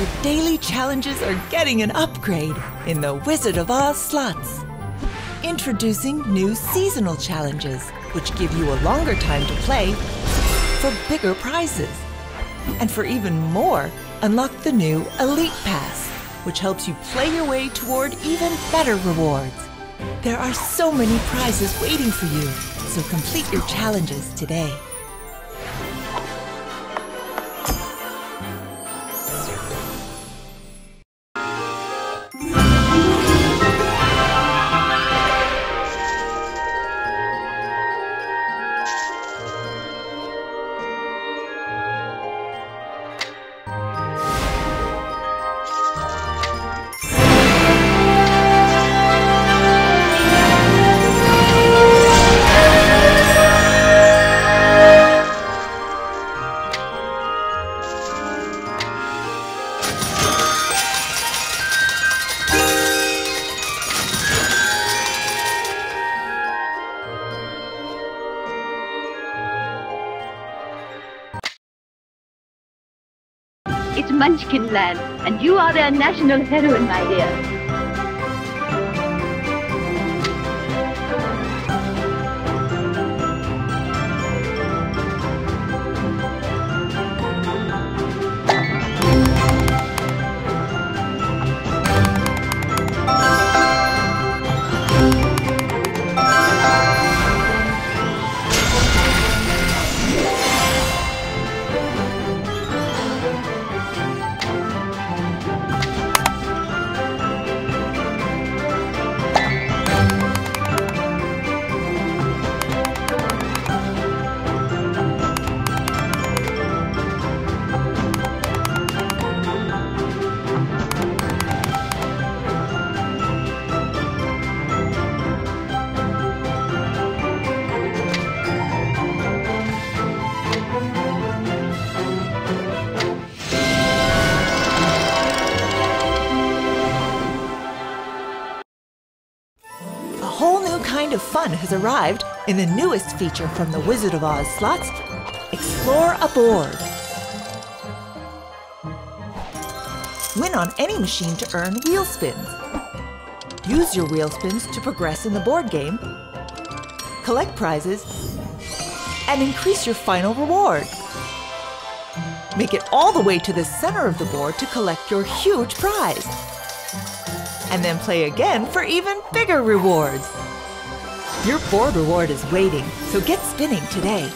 Your daily challenges are getting an upgrade in the Wizard of Oz slots. Introducing new seasonal challenges, which give you a longer time to play for bigger prizes. And for even more, unlock the new Elite Pass, which helps you play your way toward even better rewards. There are so many prizes waiting for you, so complete your challenges today. It's Munchkinland, and you are their national heroine, my dear. Kind of fun has arrived in the newest feature from the Wizard of Oz slots Explore The Board. Win on any machine to earn wheel spins. Use your wheel spins to progress in the board game, collect prizes, and increase your final reward. Make it all the way to the center of the board to collect your huge prize and then play again for even bigger rewards. Your board reward is waiting, so get spinning today.